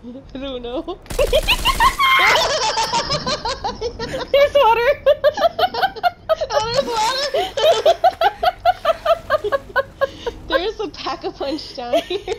I don't know. Here's water. There's a pack a punch down here.